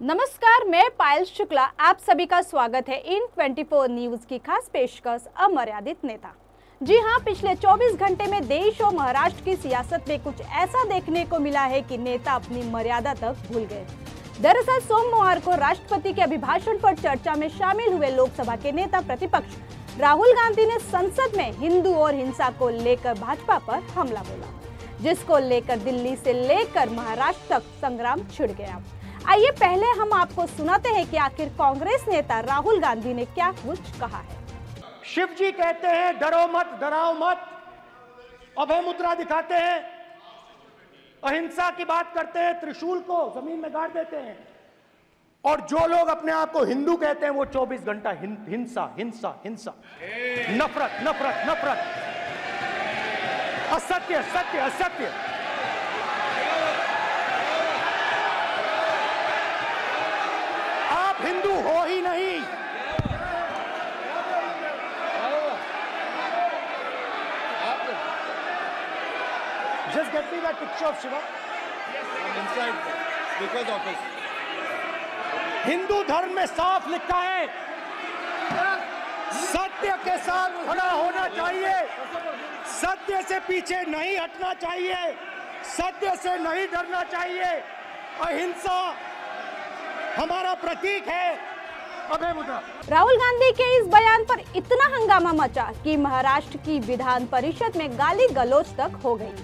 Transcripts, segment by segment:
नमस्कार, मैं पायल शुक्ला। आप सभी का स्वागत है इन 24 न्यूज़ की खास पेशकश अमर्यादित नेता। जी हाँ, पिछले 24 घंटे में देश और महाराष्ट्र की सियासत में कुछ ऐसा देखने को मिला है कि नेता अपनी मर्यादा तक भूल गए। दरअसल सोमवार को राष्ट्रपति के अभिभाषण पर चर्चा में शामिल हुए लोकसभा के नेता प्रतिपक्ष राहुल गांधी ने संसद में हिंदू और हिंसा को लेकर भाजपा पर हमला बोला, जिसको लेकर दिल्ली से लेकर महाराष्ट्र तक संग्राम छिड़ गया। आइए पहले हम आपको सुनाते हैं कि आखिर कांग्रेस नेता राहुल गांधी ने क्या कुछ कहा है। शिव जी कहते हैं, डरो मत, डराओ मत। अभय मुद्रा दिखाते हैं। अहिंसा की बात करते हैं, त्रिशूल को ज़मीन में गाड़ देते हैं। और जो लोग अपने आप को हिंदू कहते हैं, वो 24 घंटा हिंसा हिंसा हिंसा। नफरत नफरत नफरत। असत्य सत्य असत्य आप हिंदू हो ही नहीं Just of Shiva. I'm inside Speaker's office. Hindu धर्म में साफ़ लिखा है। सत्य के साथ खड़ा होना चाहिए। सत्य से पीछे नहीं हटना चाहिए। सत्य से नहीं डरना चाहिए। अहिंसा हमारा प्रतीक है। राहुल गांधी के इस बयान पर इतना हंगामा मचा कि महाराष्ट्र की विधान परिषद में गाली गलौज तक हो गई।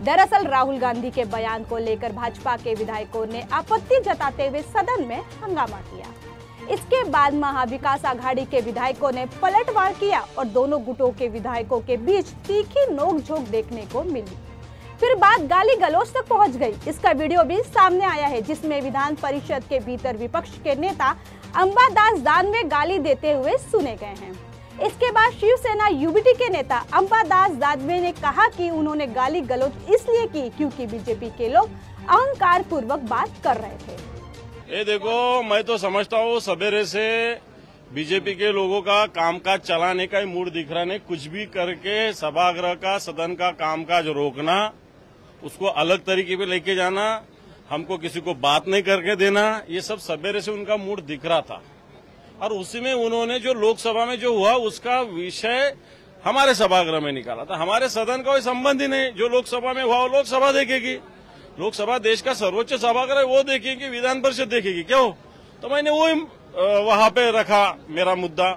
दरअसल राहुल गांधी के बयान को लेकर भाजपा के विधायकों ने आपत्ति जताते हुए सदन में हंगामा किया। इसके बाद महाविकास आघाड़ी के विधायकों ने पलटवार किया और दोनों गुटों के विधायकों के बीच तीखी नोकझोंक देखने को मिली। फिर बात गाली गलौज तक पहुँच गई। इसका वीडियो भी सामने आया है, जिसमें विधान परिषद के भीतर विपक्ष के नेता अंबादास दानवे गाली देते हुए सुने गए हैं। इसके बाद शिवसेना यूबीटी के नेता अंबादास दादवे ने कहा कि उन्होंने गाली गलौज इसलिए की क्योंकि बीजेपी के लोग अहंकार पूर्वक बात कर रहे थे। ये देखो, मैं तो समझता हूँ, सवेरे से बीजेपी के लोगों का कामकाज चलाने का ही मूड दिख रहा नहीं, कुछ भी करके सभागृह का, सदन का कामकाज रोकना, उसको अलग तरीके पे लेके जाना, हमको किसी को बात नहीं करके देना, ये सब सवेरे से उनका मूड दिख रहा था। और उसी में उन्होंने जो लोकसभा में जो हुआ, उसका विषय हमारे सभागृह में निकाला था। हमारे सदन का कोई संबंध ही नहीं। जो लोकसभा में हुआ, वो लोकसभा देखेगी। लोकसभा देश का सर्वोच्च सभागृह वो देखेगी, विधान परिषद देखेगी। क्यों? तो मैंने वो वहाँ पे रखा मेरा मुद्दा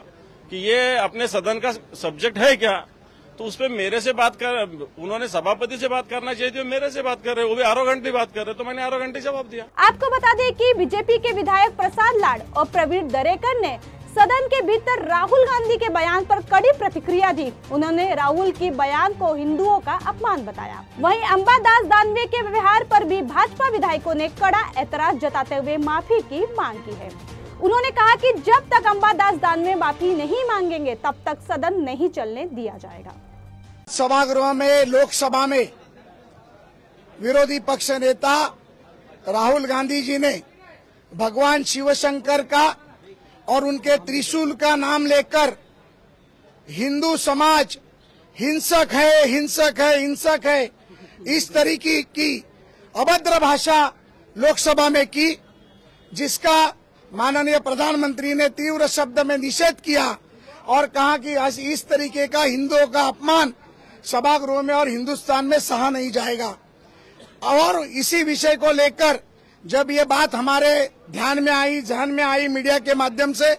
कि ये अपने सदन का सब्जेक्ट है क्या? तो उस पर मेरे से बात कर, उन्होंने सभापति से बात करना चाहिए थी, मेरे से बात कर रहे वो भी आरो घंटे बात कर रहे तो मैंने आरो घंटे जवाब दिया। आपको बता दें कि बीजेपी के विधायक प्रसाद लाड और प्रवीण दरेकर ने सदन के भीतर राहुल गांधी के बयान पर कड़ी प्रतिक्रिया दी। उन्होंने राहुल की बयान को हिंदुओं का अपमान बताया। वहीं अंबादास दानवे के व्यवहार पर भी भाजपा विधायकों ने कड़ा ऐतराज जताते हुए माफ़ी की मांग की है। उन्होंने कहा कि जब तक अंबादास दानवे माफ़ी नहीं मांगेंगे, तब तक सदन नहीं चलने दिया जाएगा। सभागृह में, लोकसभा में विरोधी पक्ष नेता राहुल गांधी जी ने भगवान शिवशंकर का और उनके त्रिशूल का नाम लेकर हिंदू समाज, हिंसक है हिंसक है हिंसक है, इस तरीके की अभद्र भाषा लोकसभा में की, जिसका माननीय प्रधानमंत्री ने तीव्र शब्द में निषेध किया और कहा कि इस तरीके का हिंदुओं का अपमान सभागृह में और हिंदुस्तान में सहा नहीं जाएगा। और इसी विषय को लेकर जब ये बात हमारे ध्यान में आई, जहन में आई मीडिया के माध्यम से,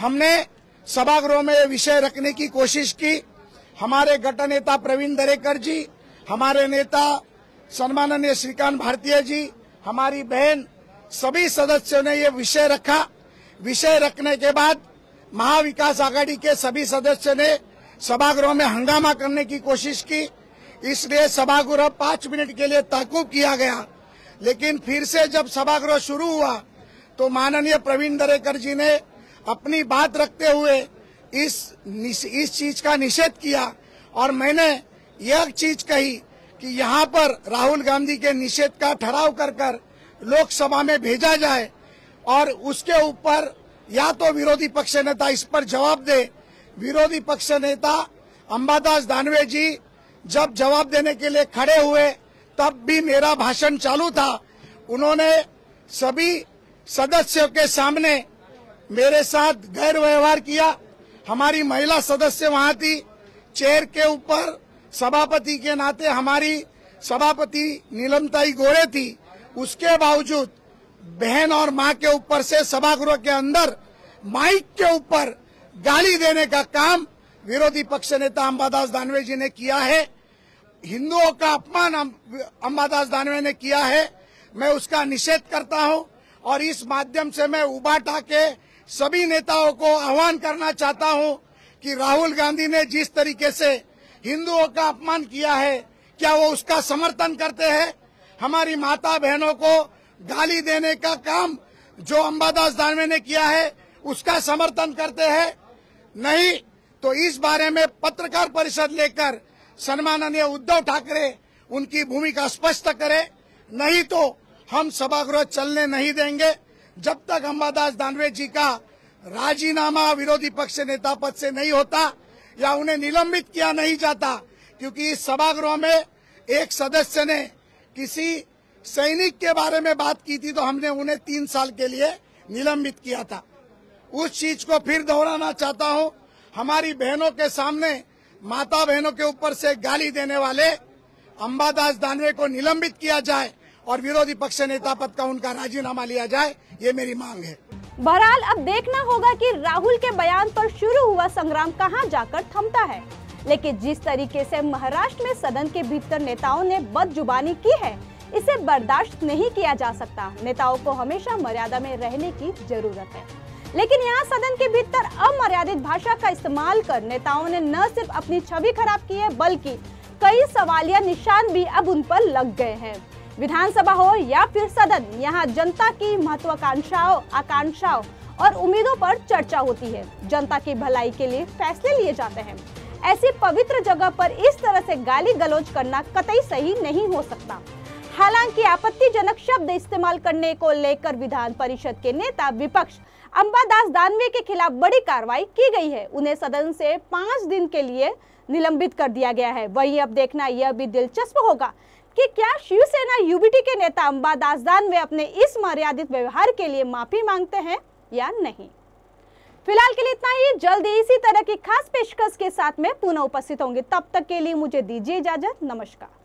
हमने सभागृह में ये विषय रखने की कोशिश की। हमारे गट नेता प्रवीण दरेकर जी, हमारे नेता सम्माननीय श्रीकांत भारतीय जी, हमारी बहन, सभी सदस्यों ने ये विषय रखा। विषय रखने के बाद महाविकास आघाड़ी के सभी सदस्यों ने सभागृह में हंगामा करने की कोशिश की। इसलिए सभागृह पाँच मिनट के लिए ताकुब किया गया। लेकिन फिर से जब सभागृह शुरू हुआ तो माननीय प्रवीण दरेकर जी ने अपनी बात रखते हुए इस इस चीज़ का निषेध किया। और मैंने यह चीज़ कही कि यहाँ पर राहुल गांधी के निषेध का ठहराव कर कर लोकसभा में भेजा जाए और उसके ऊपर या तो विरोधी पक्ष नेता इस पर जवाब दे विरोधी पक्ष नेता अंबादास दानवे जी जब जवाब देने के लिए खड़े हुए, तब भी मेरा भाषण चालू था। उन्होंने सभी सदस्यों के सामने मेरे साथ गैर व्यवहार किया। हमारी महिला सदस्य वहाँ थी, चेयर के ऊपर सभापति के नाते हमारी सभापति नीलमताई गोरे थी। उसके बावजूद बहन और माँ के ऊपर से सभागृह के अंदर माइक के ऊपर गाली देने का काम विरोधी पक्ष नेता अंबादास दानवे जी ने किया है। हिंदुओं का अपमान अंबादास दानवे ने किया है। मैं उसका निषेध करता हूँ और इस माध्यम से मैं उबाटा के सभी नेताओं को आह्वान करना चाहता हूँ कि राहुल गांधी ने जिस तरीके से हिंदुओं का अपमान किया है, क्या वो उसका समर्थन करते हैं? हमारी माता बहनों को गाली देने का काम जो अंबादास दानवे ने किया है, उसका समर्थन करते हैं। नहीं तो इस बारे में पत्रकार परिषद लेकर सम्माननीय उद्धव ठाकरे उनकी भूमिका स्पष्ट करे। नहीं तो हम सभागृह चलने नहीं देंगे। जब तक अंबादास दानवे जी का राजीनामा विरोधी पक्ष नेता पद से नहीं होता या उन्हें निलंबित किया नहीं जाता, क्योंकि इस सभागृह में एक सदस्य ने किसी सैनिक के बारे में बात की थी तो हमने उन्हें तीन साल के लिए निलंबित किया था। उस चीज़ को फिर दोहराना चाहता हूँ। हमारी बहनों के सामने, माता बहनों के ऊपर से गाली देने वाले अंबादास दानवे को निलंबित किया जाए और विरोधी पक्ष नेता पद का उनका राजीनामा लिया जाए, ये मेरी मांग है। बहरहाल, अब देखना होगा कि राहुल के बयान पर शुरू हुआ संग्राम कहाँ जाकर थमता है। लेकिन जिस तरीके से महाराष्ट्र में सदन के भीतर नेताओं ने बदजुबानी की है, इसे बर्दाश्त नहीं किया जा सकता। नेताओं को हमेशा मर्यादा में रहने की ज़रूरत है। लेकिन यहाँ सदन के भीतर अमर्यादित भाषा का इस्तेमाल कर नेताओं ने न सिर्फ़ अपनी छवि खराब की है, बल्कि कई सवालिया निशान भी अब उन पर लग गए हैं। विधानसभा हो या फिर सदन, यहाँ जनता की महत्वाकांक्षाओं, आकांक्षाओं और उम्मीदों पर चर्चा होती है। जनता की भलाई के लिए फैसले लिए जाते हैं। ऐसी पवित्र जगह पर इस तरह से गाली गलौज करना कतई सही नहीं हो सकता। हालाँकि आपत्तिजनक शब्द इस्तेमाल करने को लेकर विधान परिषद के नेता विपक्ष अंबादास दानवे के खिलाफ बड़ी कार्रवाई की गई है। उन्हें सदन से पाँच दिन के लिए निलंबित कर दिया गया है। वहीं अब देखना यह भी दिलचस्प होगा कि क्या शिवसेना यूबीटी के नेता अंबादास दानवे अपने इस मर्यादित व्यवहार के लिए माफ़ी मांगते हैं या नहीं? फ़िलहाल के लिए इतना ही। जल्दी इसी तरह की खास पेशकश के साथ में पुनः उपस्थित होंगे। तब तक के लिए मुझे दीजिए इजाज़त। नमस्कार।